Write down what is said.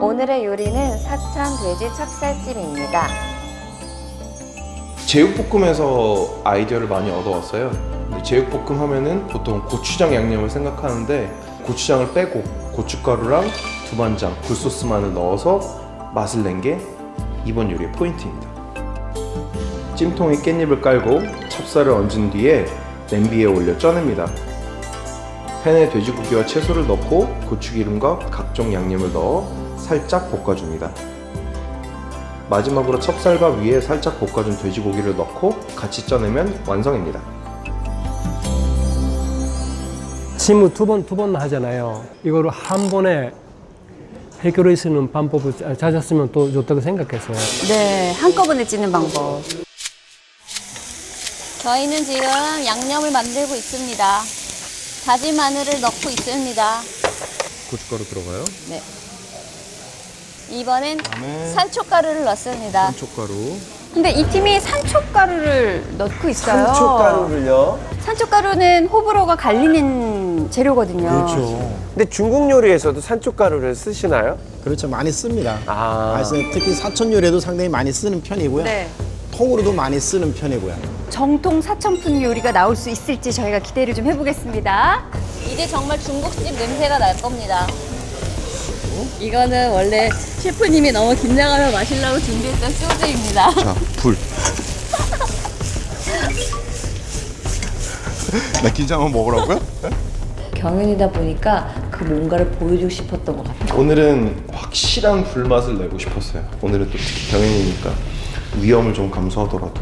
오늘의 요리는 사천 돼지 찹쌀찜입니다. 제육볶음에서 아이디어를 많이 얻어왔어요. 제육볶음 하면은 보통 고추장 양념을 생각하는데 고추장을 빼고 고춧가루랑 두반장, 굴소스만을 넣어서 맛을 낸 게 이번 요리의 포인트입니다. 찜통에 깻잎을 깔고 찹쌀을 얹은 뒤에 냄비에 올려 쪄냅니다. 팬에 돼지고기와 채소를 넣고 고추기름과 각종 양념을 넣어 살짝 볶아줍니다. 마지막으로 찹쌀밥 위에 살짝 볶아준 돼지고기를 넣고 같이 쪄내면 완성입니다. 침을 두 번, 두 번 하잖아요. 이거를 한 번에 해결할 수 있는 방법을 짜- 찾았으면 또 좋다고 생각했어요. 네, 한꺼번에 찌는 방법. 저희는 지금 양념을 만들고 있습니다. 다진 마늘을 넣고 있습니다. 고춧가루 들어가요. 네. 이번엔 산초가루를 넣습니다. 촉가루. 근데 이 팀이 산초가루를 넣고 있어요. 산초가루를요? 산초가루는 호불호가 갈리는 재료거든요. 그렇죠. 근데 중국 요리에서도 산초가루를 쓰시나요? 그렇죠. 많이 씁니다. 아. 그래서 특히 사천 요리에도 상당히 많이 쓰는 편이고요. 네. 통으로도 많이 쓰는 편이고요. 정통 사천품 요리가 나올 수 있을지 저희가 기대를 좀 해보겠습니다. 이제 정말 중국집 냄새가 날 겁니다. 이거는 원래 셰프님이 너무 긴장하며 마시려고 준비했던 소주입니다. 자, 불. 나 긴장하면 먹으라고요? 경연이다 보니까 그 뭔가를 보여주고 싶었던 것 같아요. 오늘은 확실한 불맛을 내고 싶었어요. 오늘은 또 특히 경연이니까 위험을 좀 감수하더라도